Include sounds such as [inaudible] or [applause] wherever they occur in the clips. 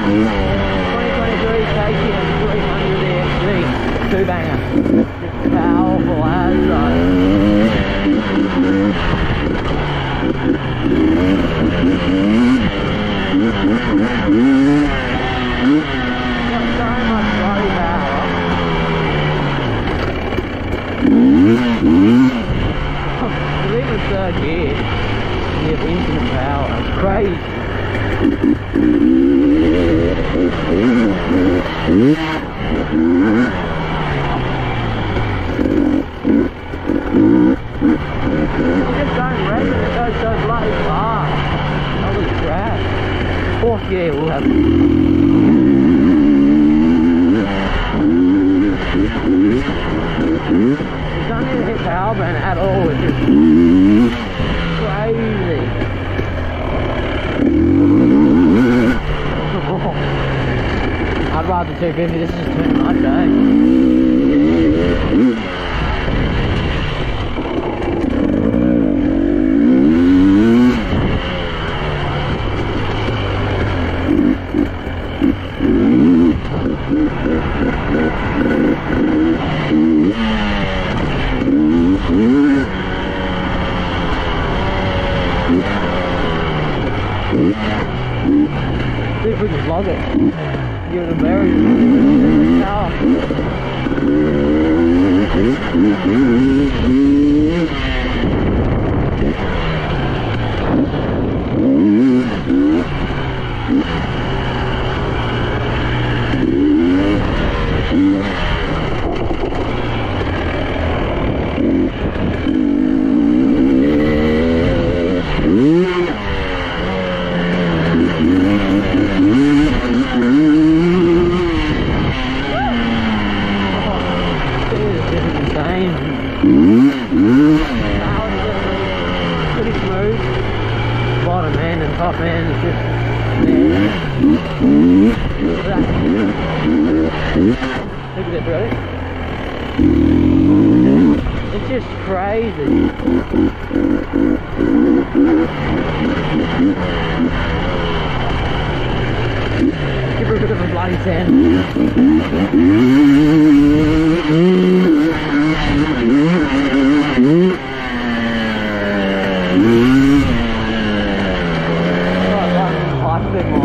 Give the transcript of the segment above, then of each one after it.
2023 KTM 300 two banger. Powerful as though. Thank you so much. We'll have You don't even hit power burn at all, it's just crazy. [laughs] I'd rather 250, this is too much, eh? See if we can vlog it. Give it a berry. Power. This is insane. Power is just pretty smooth. Bottom end and top end is just Look at this, ready? It's just crazy. Give her a bit of a bloody ten. Right, right, hype a bit more.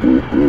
I don't know.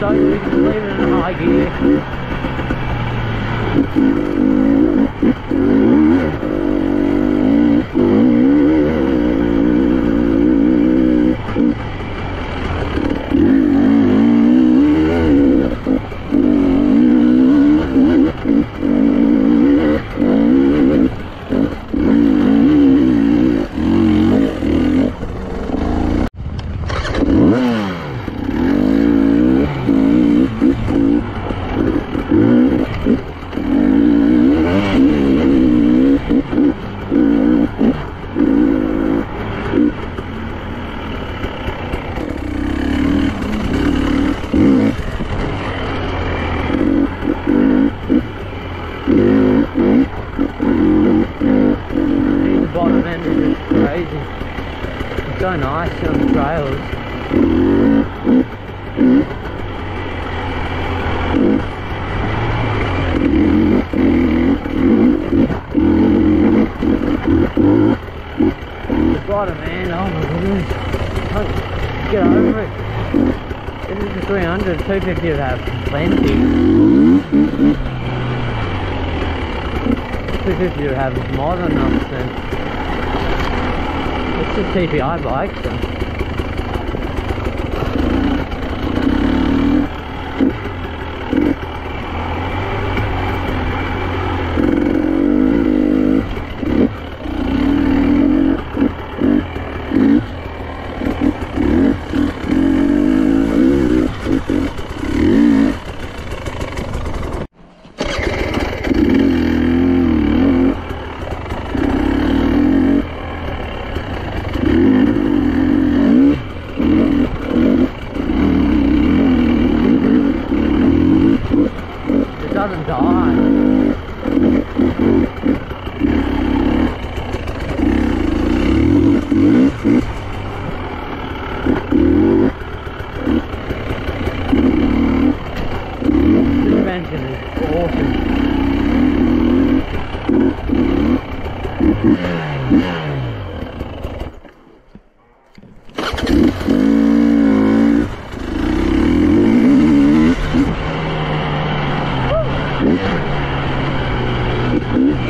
Don't leave the in high gear. 250 of that plenty. 250 would have more than enough then. It's a TPI bike, so.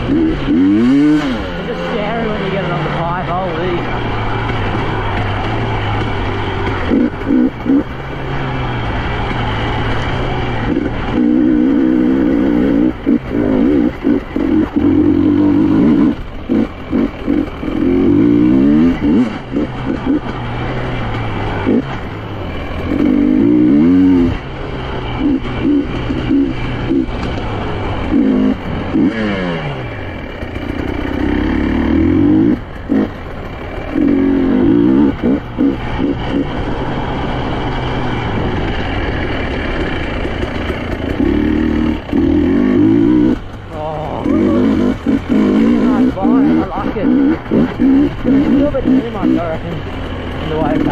Mm-hmm. in the water